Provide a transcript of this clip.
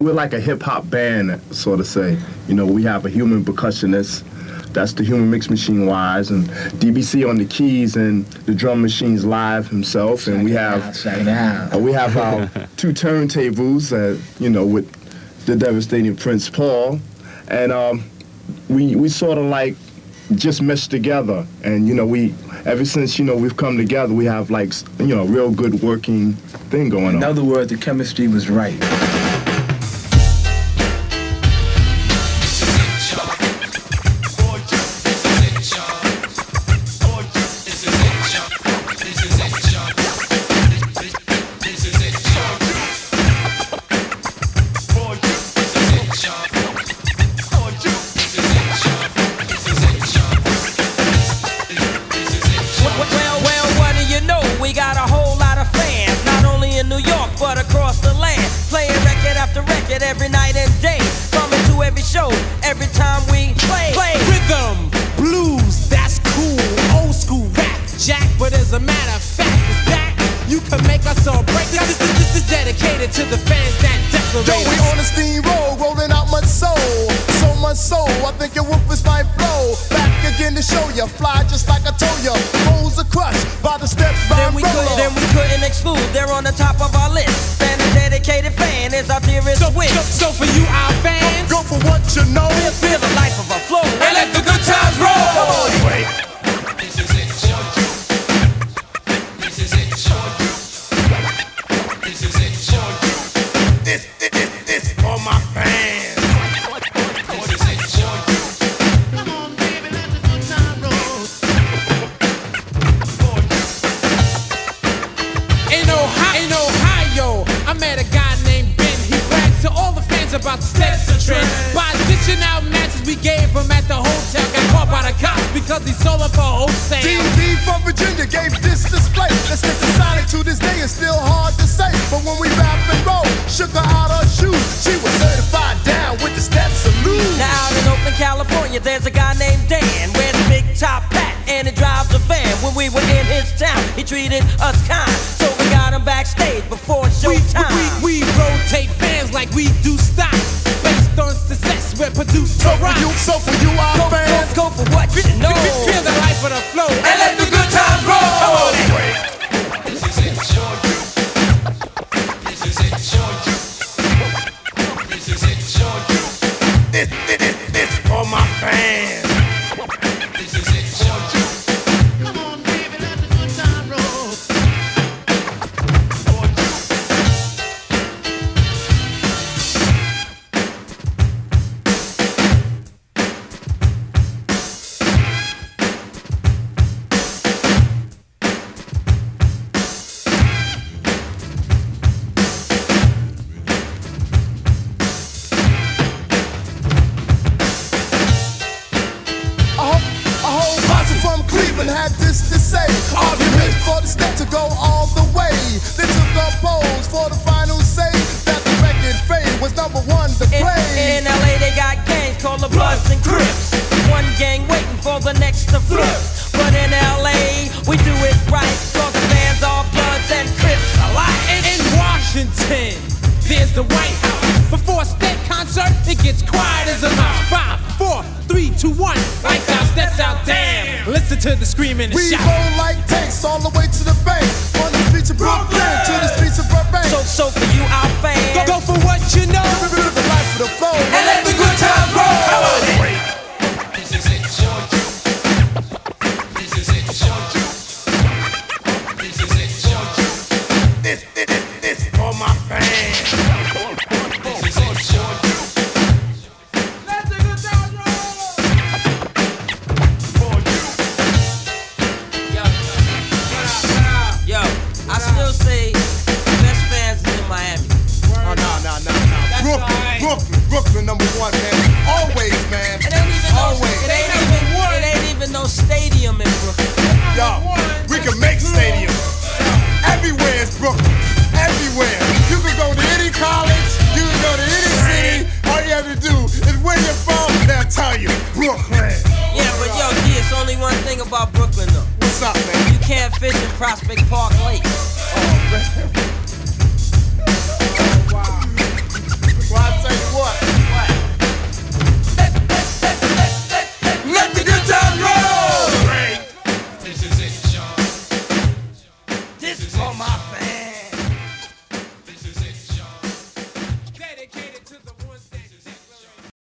we're like a hip hop band, sort of say. You know, we have a human percussionist. That's the human mix machine wise, and DBC on the keys and the drum machines live himself, and we have out. and we have our two turntables, uh, you know, with the devastating Prince Paul, and um, we we sort of like just meshed together, and you know, we ever since you know we've come together, we have like you know a real good working thing going In on. In other words, the chemistry was right. Every time we play. play. Rhythm, blues, that's cool. Old school rap, jack. But as a matter of fact, is that you can make us all break. This, this, this is dedicated to the fans that Yo, we on a steamroll, rolling out much soul. So much soul, I think your woofers might blow. Back again to show you, fly just like I told you. Fan is our dearest So, wish. so, so for you, our fans, Go for what you know. Feel, feel the life of a flow. and let the good times roll. This, Stetson trend. By dishing out matches we gave him at the hotel, got caught by the cops because he sold them for wholesale. DD from Virginia gave this display. Stetsasonic to this day, it's still hard to say. But when we rap and roll, shook her out her shoes. She was certified down with the steps salute. Now out in Oakland, California, there's a guy named Dan. Wears a big top hat and he drives a van. When we were in his town, he treated us kind. So we got him backstage before We, showtime. we, we rotate fans like we do stock. Based on success, we're produced So for you, so for you, our go, go, fans. go for what you know. Feel the life of the flow and let the good times roll. Come on, then. This, is it. Show you. this, this, this for my fans. To. In LA, they got gangs called the screaming and Crips. One gang waiting for the next to flip. But in LA, We shout. We roll like tanks all the way to the bank. Streets of Brooklyn to the streets of Burbank. So, so Brooklyn, number one, man. Always, man. It ain't even no, Always. it ain't even, it ain't even no stadium in Brooklyn. Yo,